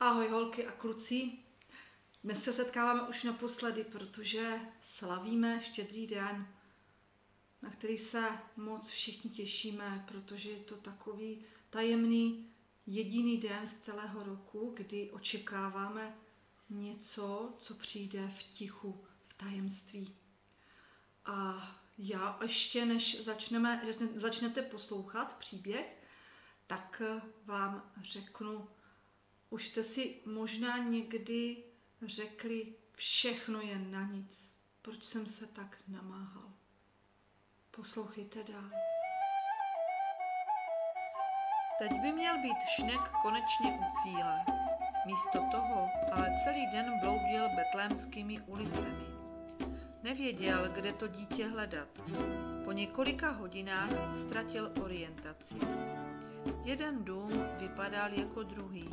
Ahoj holky a kluci. Dnes se setkáváme už naposledy, protože slavíme štědrý den, na který se moc všichni těšíme, protože je to takový tajemný jediný den z celého roku, kdy očekáváme něco, co přijde v tichu, v tajemství. A já ještě než začneme, začnete poslouchat příběh, tak vám řeknu už jste si možná někdy řekli, všechno je na nic. Proč jsem se tak namáhal? Poslouchejte dál. Teď by měl být šnek konečně u cíle. Místo toho ale celý den bloudil betlémskými ulicemi. Nevěděl, kde to dítě hledat. Po několika hodinách ztratil orientaci. Jeden dům vypadal jako druhý,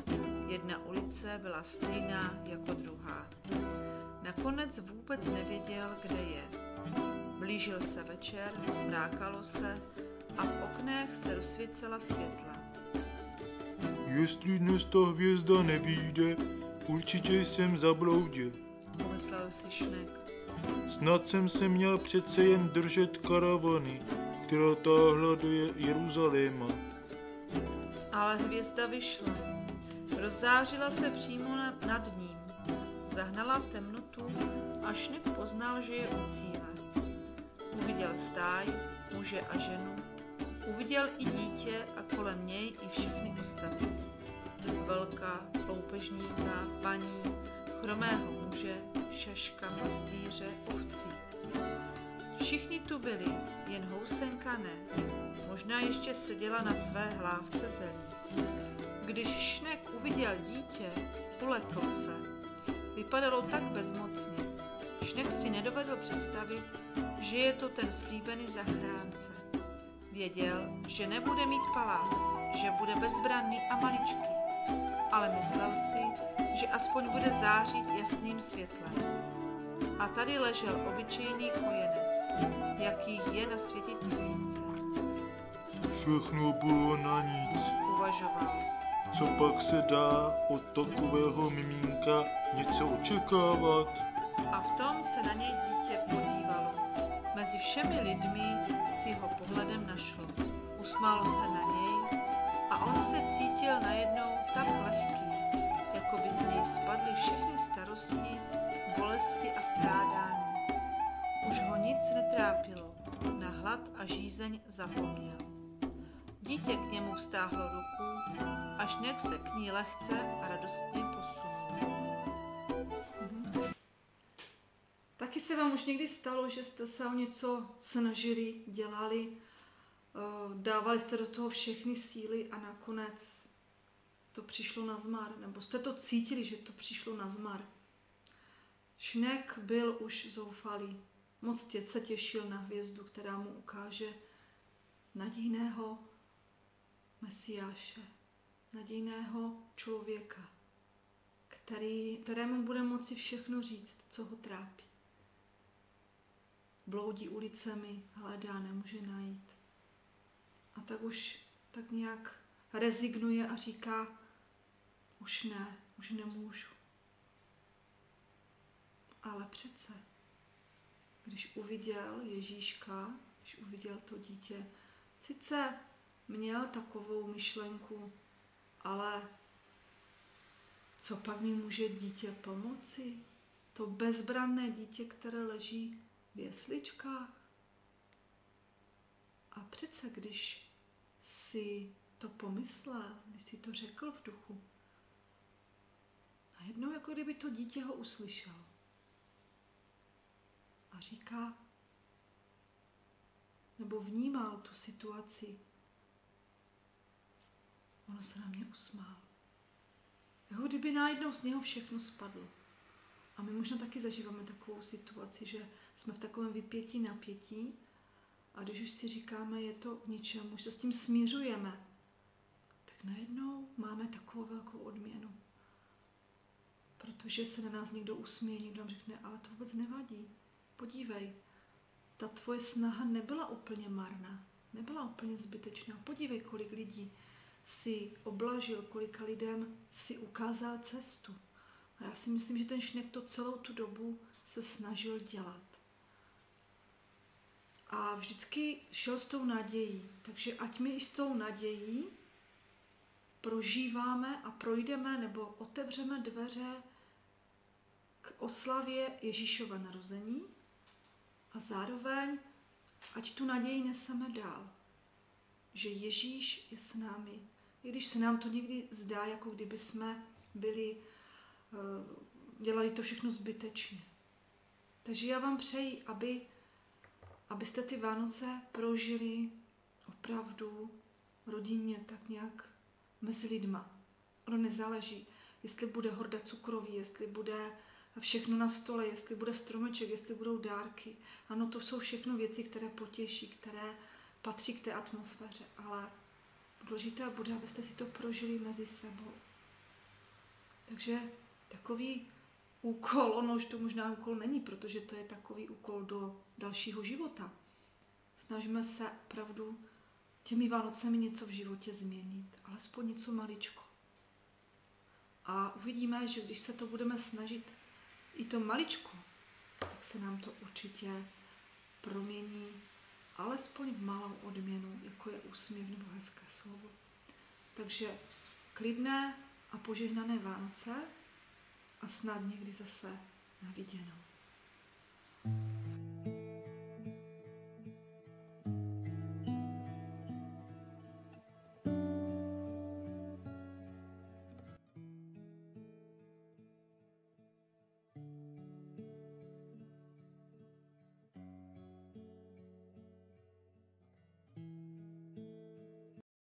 Jedna ulice byla stejná jako druhá. Nakonec vůbec nevěděl, kde je. Blížil se večer, zmrákalo se a v oknech se rozsvícela světla. Jestli dnes ta hvězda nevíde, určitě jsem zabloudil. Pomyslel si Šnek. Snad jsem se měl přece jen držet karavany, která táhla do Jeruzaléma. Ale hvězda vyšla. Rozzářila se přímo nad, nad ním. Zahnala temnotu a Šnek poznal, že je u cíle. Uviděl stáj, muže a ženu. Uviděl i dítě a kolem něj i všechny ostatní. Velka, loupežníka, paní, chromého muže, šaška, pastýře, ovcí. Všichni tu byli, jen housenka ne. Možná ještě seděla na své hlávce zelí. Když Šnek uviděl dítě, ulekl se. Vypadalo tak bezmocně. Šnek si nedovedl představit, že je to ten slíbený zachránce. Věděl, že nebude mít palác, že bude bezbranný a maličký, ale myslel si, že aspoň bude zářit jasným světlem. A tady ležel obyčejný kojenec, jaký je na světě tisíce. Všechno bylo na nic, uvažoval. Co pak se dá od takového miminka něco očekávat? A v tom se na něj dítě podívalo. Mezi všemi lidmi si ho pohledem našlo. Usmálo se na něj a on se cítil najednou tak lehký, jako by z něj spadly všechny starosti, bolesti a strádání. Už ho nic netrápilo, na hlad a žízeň zapomněl. Dítě k němu vztáhlo ruku, až nek se k ní lehce a radostně posunul. Se vám už někdy stalo, že jste se o něco snažili, dělali, eh, dávali jste do toho všechny síly a nakonec to přišlo na zmar, nebo jste to cítili, že to přišlo na zmar. Šnek byl už zoufalý. Moc tě se těšil na hvězdu, která mu ukáže nadějného Mesiáše, nadějného člověka, který, kterému bude moci všechno říct, co ho trápí. Bloudí ulicemi, hledá, nemůže najít. A tak už tak nějak rezignuje a říká, už ne, už nemůžu. Ale přece, když uviděl Ježíška, když uviděl to dítě, sice měl takovou myšlenku, ale co pak mi může dítě pomoci? To bezbranné dítě, které leží v jesličkách. A přece, když si to pomyslel, když si to řekl v duchu, najednou jako kdyby to dítě ho uslyšelo. A říká, nebo vnímal tu situaci, Ono se na mě usmál. Jako kdyby najednou z něho všechno spadlo. A my možná taky zažíváme takovou situaci, že jsme v takovém vypětí, napětí a když už si říkáme, je to k ničemu, už se s tím smířujeme, tak najednou máme takovou velkou odměnu. protože se na nás někdo usměje, někdo nám řekne, ale to vůbec nevadí. Podívej, ta tvoje snaha nebyla úplně marná, nebyla úplně zbytečná. Podívej, kolik lidí si oblažil, kolika lidem si ukázal cestu. A já si myslím, že ten šnek to celou tu dobu se snažil dělat. A vždycky šel s tou nadějí. Takže ať my i s tou nadějí prožíváme a projdeme nebo otevřeme dveře k oslavě Ježíšova narození a zároveň ať tu naději neseme dál, že Ježíš je s námi. I když se nám to někdy zdá, jako kdyby jsme byli, dělali to všechno zbytečně. Takže já vám přeji, aby, abyste ty Vánoce prožili opravdu rodinně, tak nějak mezi lidma. Ono nezáleží, jestli bude horda cukroví, jestli bude všechno na stole, jestli bude stromeček, jestli budou dárky. Ano, to jsou všechno věci, které potěší, které patří k té atmosféře, ale důležité bude, abyste si to prožili mezi sebou. Takže takový úkol, ono už to možná úkol není, protože to je takový úkol do dalšího života. Snažíme se opravdu těmi Vánocemi něco v životě změnit, alespoň něco maličko. A uvidíme, že když se to budeme snažit i to maličko, tak se nám to určitě promění alespoň v malou odměnu, jako je úsměv nebo hezké slovo. Takže klidné a požehnané Vánoce a snad někdy zase na viděnou.